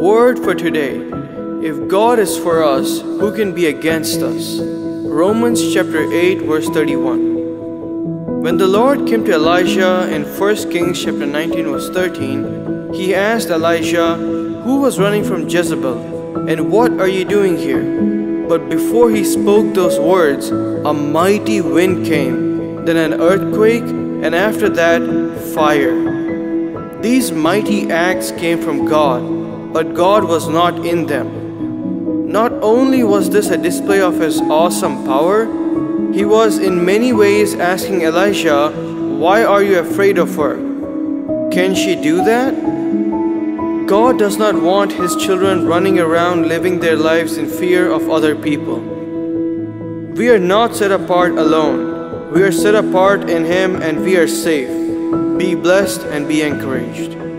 Word for today. If God is for us, who can be against us? Romans chapter 8 verse 31. When the Lord came to Elijah in 1 Kings chapter 19 verse 13, he asked Elijah, who was running from Jezebel, and what are you doing here? But before he spoke those words, a mighty wind came, then an earthquake, and after that, fire. These mighty acts came from God, but God was not in them. Not only was this a display of His awesome power, He was in many ways asking Elijah, Why are you afraid of her? Can she do that? God does not want His children running around living their lives in fear of other people. We are not set apart alone. We are set apart in Him and we are safe. Be blessed and be encouraged.